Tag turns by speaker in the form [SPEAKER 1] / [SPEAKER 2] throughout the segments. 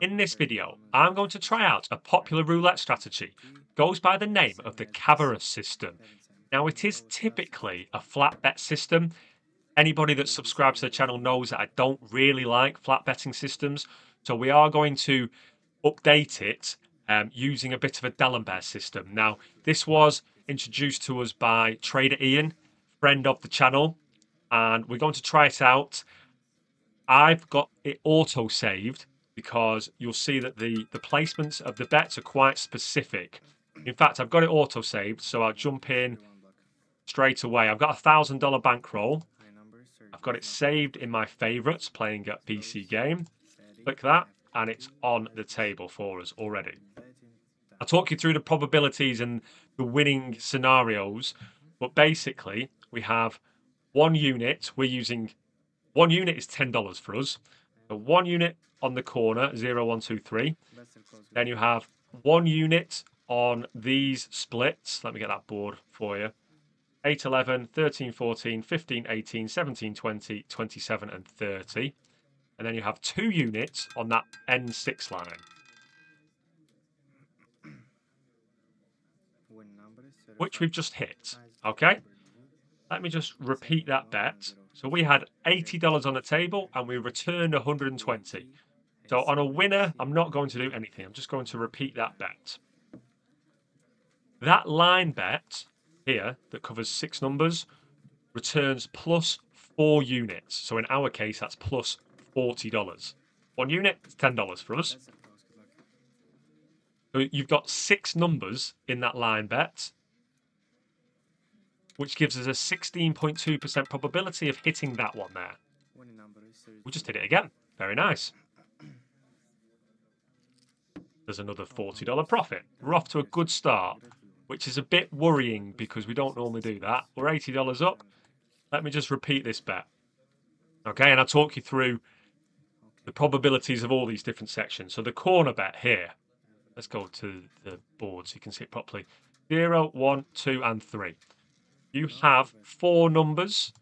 [SPEAKER 1] In this video, I'm going to try out a popular roulette strategy. Goes by the name of the Kavouras system. Now, it is typically a flat bet system. Anybody that subscribes to the channel knows that I don't really like flat betting systems. So we are going to update it um, using a bit of a D'Alembert system. Now, this was introduced to us by Trader Ian, friend of the channel, and we're going to try it out. I've got it auto saved because you'll see that the, the placements of the bets are quite specific. In fact, I've got it auto saved, so I'll jump in straight away. I've got a thousand dollar bankroll. I've got it saved in my favorites playing at BC Game. Click that, and it's on the table for us already. I'll talk you through the probabilities and the winning scenarios, but basically, we have one unit. We're using one unit is $10 for us. So one unit on the corner, 0, 1, 2, 3. Then you have one unit on these splits. Let me get that board for you. 8, 11, 13, 14, 15, 18, 17, 20, 27, and 30. And then you have two units on that N6 line. Which we've just hit. Okay? Let me just repeat that bet. So we had $80 on the table and we returned 120. So on a winner, I'm not going to do anything. I'm just going to repeat that bet. That line bet here that covers six numbers returns plus four units. So in our case, that's plus $40. One unit is $10 for us. So you've got six numbers in that line bet which gives us a 16.2% probability of hitting that one there. We just did it again. Very nice. There's another $40 profit. We're off to a good start, which is a bit worrying because we don't normally do that. We're $80 up. Let me just repeat this bet. Okay, and I'll talk you through the probabilities of all these different sections. So the corner bet here, let's go to the board so you can see it properly. Zero, one, two, and 3. You have four numbers,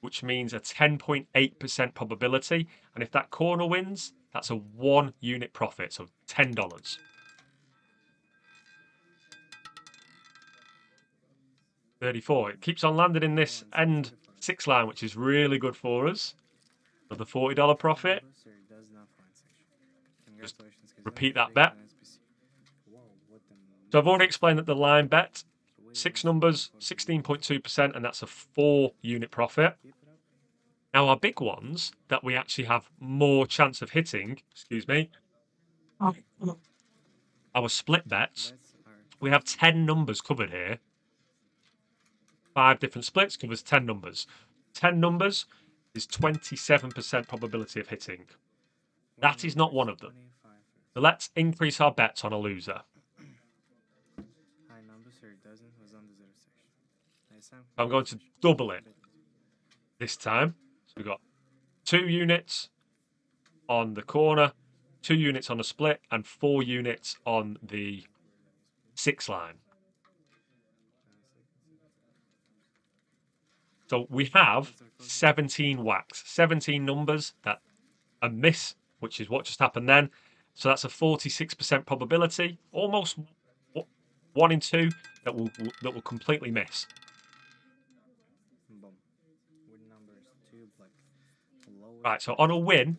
[SPEAKER 1] which means a 10.8% probability. And if that corner wins, that's a one unit profit, so $10. Thirty-four. It keeps on landing in this end six line, which is really good for us. Another forty dollar profit. Just repeat that bet. So I've already explained that the line bet Six numbers, 16.2%, and that's a four unit profit. Now, our big ones that we actually have more chance of hitting, excuse me, our split bets, we have 10 numbers covered here. Five different splits covers 10 numbers. 10 numbers is 27% probability of hitting. That is not one of them. So let's increase our bets on a loser. I'm going to double it this time. So we've got two units on the corner, two units on the split, and four units on the six line. So we have 17 whacks, 17 numbers that a miss, which is what just happened then. So that's a 46% probability, almost one in two that will that will completely miss. Right, so on a win,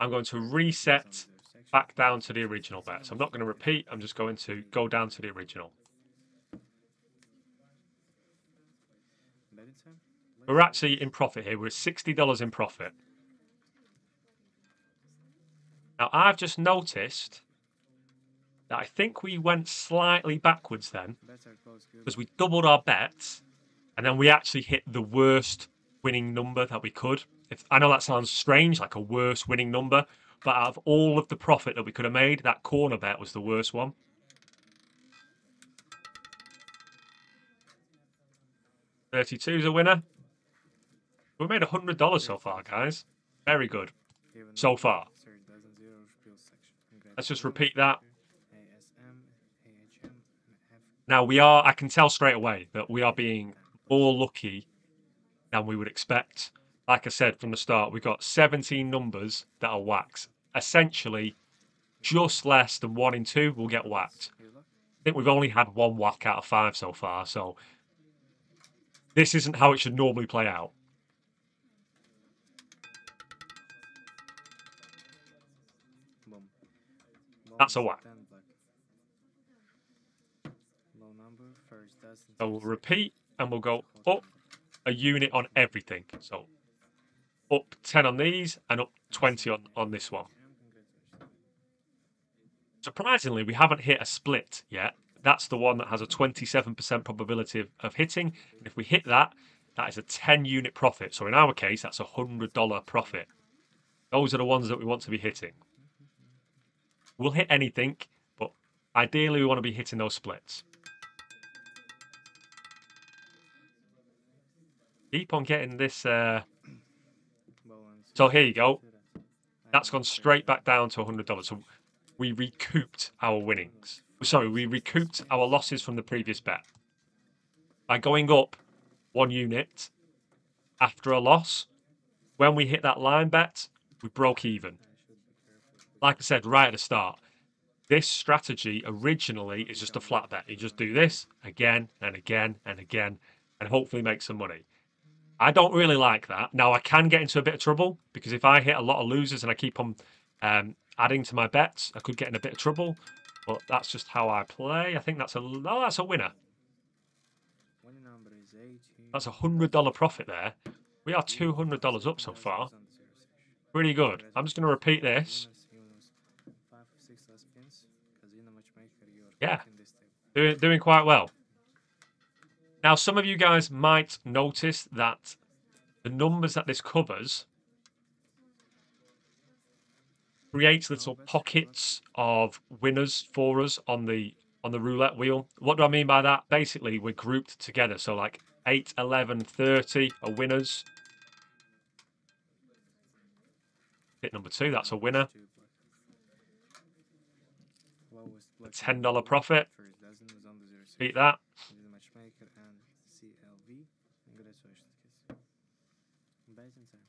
[SPEAKER 1] I'm going to reset back down to the original bet. So I'm not going to repeat, I'm just going to go down to the original. We're actually in profit here. We're $60 in profit. Now, I've just noticed that I think we went slightly backwards then because we doubled our bets and then we actually hit the worst winning number that we could. If I know that sounds strange, like a worse winning number, but out of all of the profit that we could have made, that corner bet was the worst one. Thirty-two is a winner. We made hundred dollars so far, guys. Very good. So far. Let's just repeat that. Now we are. I can tell straight away that we are being more lucky than we would expect. Like I said from the start, we've got 17 numbers that are whacks. Essentially, just less than one in two will get whacked. I think we've only had one whack out of five so far, so this isn't how it should normally play out. That's a whack.
[SPEAKER 2] 10 number, first dozen,
[SPEAKER 1] So we'll repeat and we'll go up a unit on everything. So up 10 on these and up 20 on, on this one. Surprisingly, we haven't hit a split yet. That's the one that has a 27% probability of, of hitting. And if we hit that, that is a 10 unit profit. So in our case, that's a $100 profit. Those are the ones that we want to be hitting. We'll hit anything, but ideally we want to be hitting those splits. Keep on getting this. Uh... So here you go. That's gone straight back down to $100. So we recouped our winnings. Sorry, we recouped our losses from the previous bet by going up one unit after a loss. When we hit that line bet, we broke even. Like I said right at the start, this strategy originally is just a flat bet. You just do this again and again and again and hopefully make some money. I don't really like that. Now, I can get into a bit of trouble because if I hit a lot of losers and I keep on um, adding to my bets, I could get in a bit of trouble. But that's just how I play. I think that's a oh, that's a winner.
[SPEAKER 2] Winning number is 18.
[SPEAKER 1] That's a hundred dollar profit there. We are two hundred dollars up so far. Pretty good. I'm just going to repeat this. Yeah. Doing, doing quite well. Now, some of you guys might notice that the numbers that this covers creates little pockets of winners for us on the on the roulette wheel. What do I mean by that? Basically, we're grouped together. So like 8, 11, 30 are winners. Hit number two, that's a winner. A $10 profit. Beat that.
[SPEAKER 2] And CLV. Congratulations, kids. Betting time.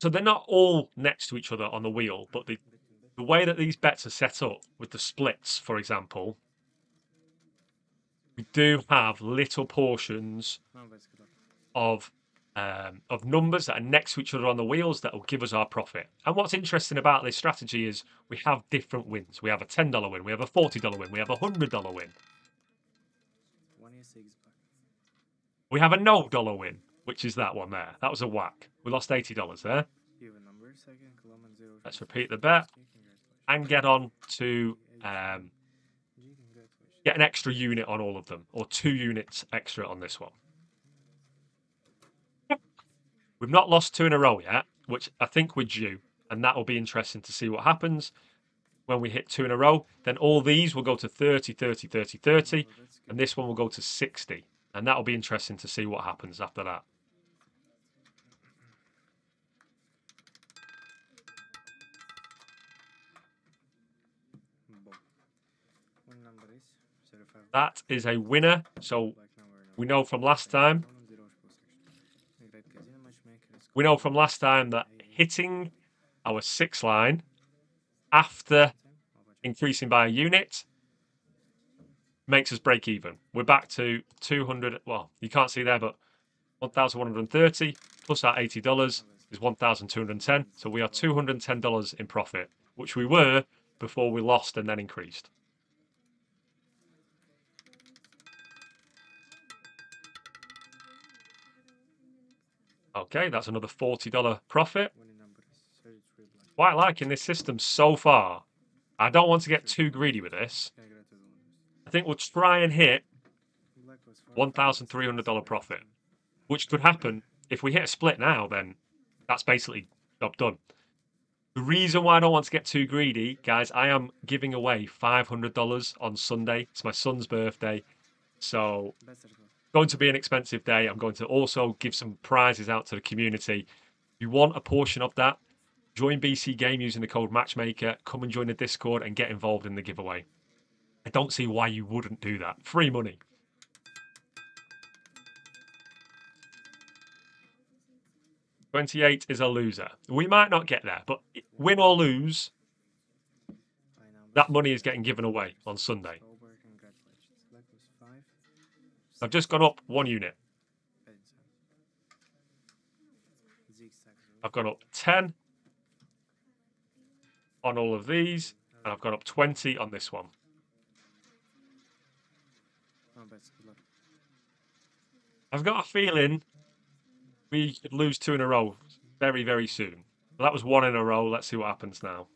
[SPEAKER 1] So they're not all next to each other on the wheel, but the, the way that these bets are set up with the splits, for example, we do have little portions
[SPEAKER 2] No, bets, good luck.
[SPEAKER 1] of um, of numbers that are next to each other on the wheels that will give us our profit. And what's interesting about this strategy is we have different wins. We have a ten dollar win, we have a forty dollar win, we have a hundred dollar win,
[SPEAKER 2] One is six black.
[SPEAKER 1] We have a no dollar win, which is that one there. That was a whack. We lost eighty dollars there.
[SPEAKER 2] Even number, second, column and zero.
[SPEAKER 1] Let's repeat the bet and get on to um, get an extra unit on all of them, or two units extra on this one. We've not lost two in a row yet, which I think we're due, and that will be interesting to see what happens when we hit two in a row. Then all these will go to 30, 30, 30, 30,
[SPEAKER 2] Oh,
[SPEAKER 1] and this one will go to 60, and that will be interesting to see what happens after that.
[SPEAKER 2] Boom. One number is 05.
[SPEAKER 1] That is a winner. So we know from last time, we know from last time that hitting our six line after increasing by a unit makes us break even. We're back to 200. Well, you can't see there, but 1,130 plus our $80 is 1,210. So we are $210 in profit, which we were before we lost and then increased. Okay, that's another $40 profit.
[SPEAKER 2] Winning number is 33 black.
[SPEAKER 1] Quite liking this system so far. I don't want to get too greedy with this. I think we'll try and hit
[SPEAKER 2] Black was four.
[SPEAKER 1] $1,300 profit, which could happen if we hit a split now. Then that's basically job done. The reason why I don't want to get too greedy, guys, I am giving away $500 on Sunday. It's my son's birthday, so going to be an expensive day. I'm going to also give some prizes out to the community. If you want a portion of that, join BC Game using the code Matchmaker. Come and join the Discord and get involved in the giveaway. I don't see why you wouldn't do that. Free money. Twenty-eight is a loser. We might not get there, but win or lose, that money is getting given away on Sunday. I've just gone up one unit. I've gone up 10 on all of these, and I've gone up 20 on this one.
[SPEAKER 2] Oh, bets. Good luck.
[SPEAKER 1] I've got a feeling we could lose two in a row very, very soon. Well, that was one in a row. Let's see what happens now.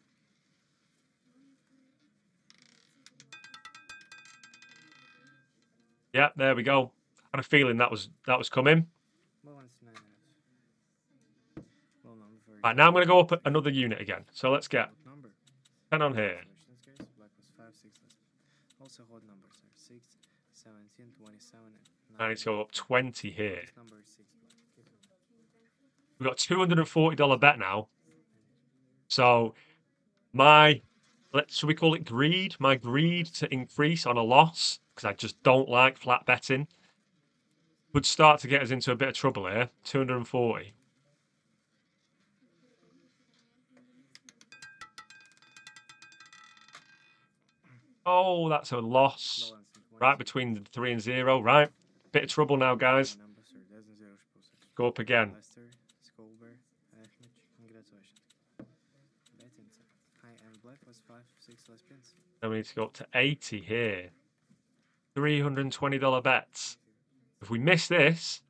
[SPEAKER 1] Yeah, there we go. I had a feeling that was that was coming.
[SPEAKER 2] Balance nine out. Low number for
[SPEAKER 1] Right, now I'm going to go up another unit again. So let's get. 10 on here.
[SPEAKER 2] Congratulations, guys. Black was five, six left. Also, odd numbers are six, 17, 27, and
[SPEAKER 1] I need to go up 20 here.
[SPEAKER 2] Next number is six. Black. Keep it.
[SPEAKER 1] We've got $240 bet now. So my let should we call it greed? My greed to increase on a loss because I just don't like flat betting would start to get us into a bit of trouble here. 240. Oh, that's a loss. Right between the three and zero. Right. Bit of trouble now, guys. Go up again. Then we need to go up to 80 here. $320 bets. If we miss this,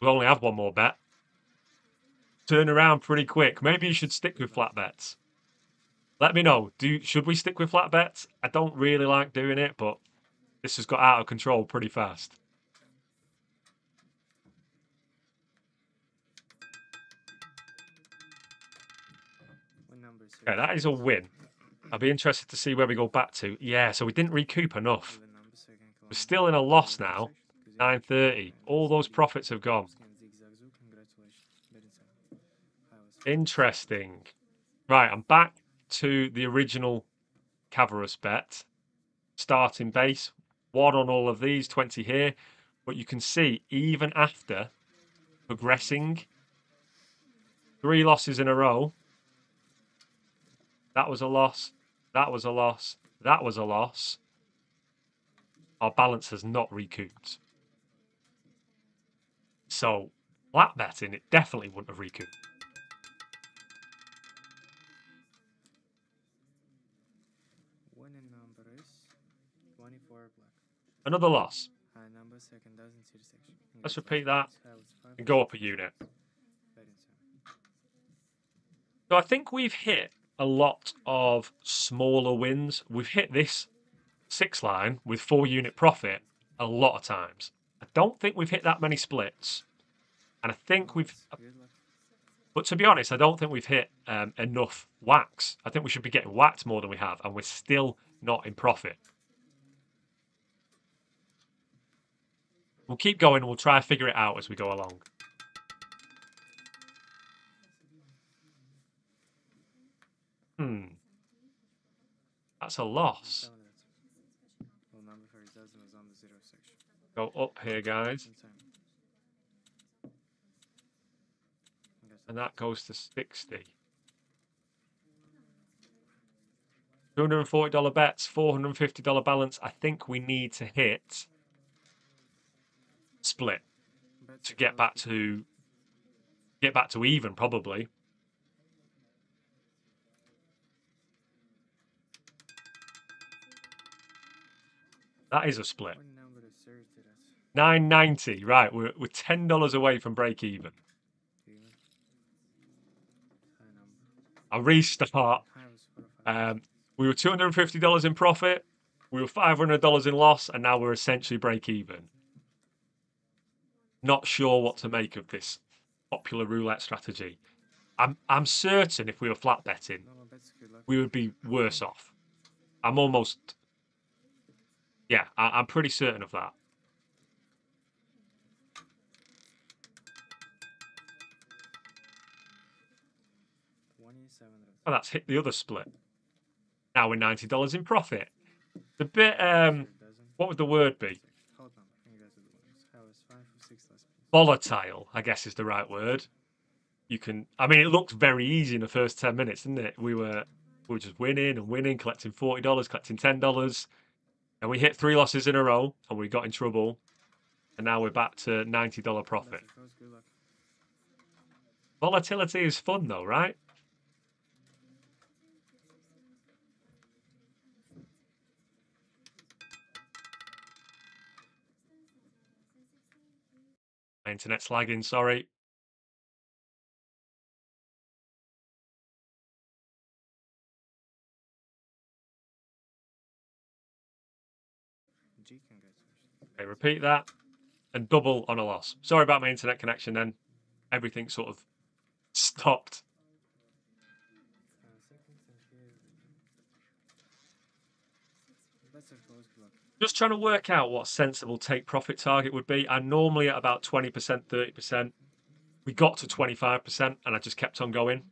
[SPEAKER 1] we only have one more bet. Turn around pretty quick. Maybe you should stick with flat bets. Let me know. Do should we stick with flat bets? I don't really like doing it, but this has got out of control pretty fast.
[SPEAKER 2] What number is
[SPEAKER 1] Okay, that is a win. I'll be interested to see where we go back to. Yeah, so we didn't recoup enough.
[SPEAKER 2] Even numbers, so you can
[SPEAKER 1] We're still in a loss now.
[SPEAKER 2] section, 'cause you
[SPEAKER 1] 930. All those profits have gone.
[SPEAKER 2] Scan zigzag zoo, congratulations. Betting seven. Hi, was
[SPEAKER 1] Interesting. Right, I'm back to the original Kavouras bet. Starting base, one on all of these, 20 here. But you can see, even after progressing, three losses in a row. That was a loss. That was a loss. That was a loss. Our balance has not recouped. So, flat betting, it definitely wouldn't have recouped. Another loss.
[SPEAKER 2] High number, second dozen, city section.
[SPEAKER 1] Let's repeat that
[SPEAKER 2] Congratulations. Hi, was five,
[SPEAKER 1] and go up a unit. So I think we've hit a lot of smaller wins. We've hit this six line with four unit profit a lot of times. I don't think we've hit that many splits. And I think we've, but to be honest, I don't think we've hit um, enough whacks. I think we should be getting whacked more than we have, and we're still not in profit. We'll keep going we'll try and figure it out as we go along. Hmm. That's a loss. Go up here, guys. And that goes to 60. $240 bets, $450 balance. I think we need to hit split to get back to get back to even probably. That is a split.
[SPEAKER 2] What number is served to us?
[SPEAKER 1] 990. Right, we're we're ten dollars away from break even. I restart.
[SPEAKER 2] High was four or five.
[SPEAKER 1] Um, we were two hundred and fifty dollars in profit. We were five hundred dollars in loss, and now we're essentially break even. Not sure what to make of this popular roulette strategy. I'm I'm certain if we were flat betting,
[SPEAKER 2] no, no, bets. Good luck.
[SPEAKER 1] we would be worse off. I'm almost, yeah, I, I'm pretty certain of that. And that's hit the other split. Now we're ninety dollars in profit. The bit, um, what would the word be?
[SPEAKER 2] Hot number. Congrats to the winners. High was five or six less. pins.
[SPEAKER 1] Volatile, I guess is the right word. You can, I mean, it looked very easy in the first 10 minutes, didn't it? We were We were just winning and winning, collecting $40, collecting $10. And we hit three losses in a row and we got in trouble. And now we're back to $90 profit.
[SPEAKER 2] That's it goes. Good luck.
[SPEAKER 1] Volatility is fun though, right? Internet's lagging, sorry. Okay, repeat that and double on a loss. Sorry about my internet connection then. Everything sort of stopped. Just trying to work out what sensible take profit target would be. I'm normally at about 20%, 30%. We got to 25% and I just kept on going.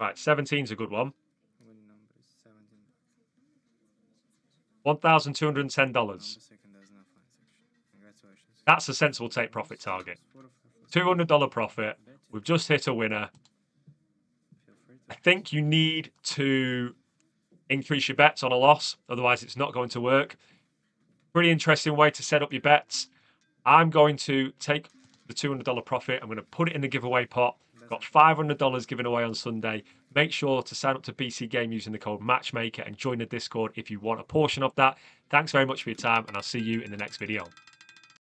[SPEAKER 1] Right, 17's a good one.
[SPEAKER 2] Winning number is 17.
[SPEAKER 1] $1,210.
[SPEAKER 2] Number second does not find section. Congratulations.
[SPEAKER 1] That's a sensible take profit target.
[SPEAKER 2] Four of five was
[SPEAKER 1] $200 profit. We've just hit a winner. I think you need to increase your bets on a loss, otherwise, it's not going to work. Pretty interesting way to set up your bets. I'm going to take the $200 profit, I'm going to put it in the giveaway pot. Got $500 given away on Sunday. Make sure to sign up to BC Game using the code Matchmaker and join the Discord if you want a portion of that. Thanks very much for your time, and I'll see you in the next video.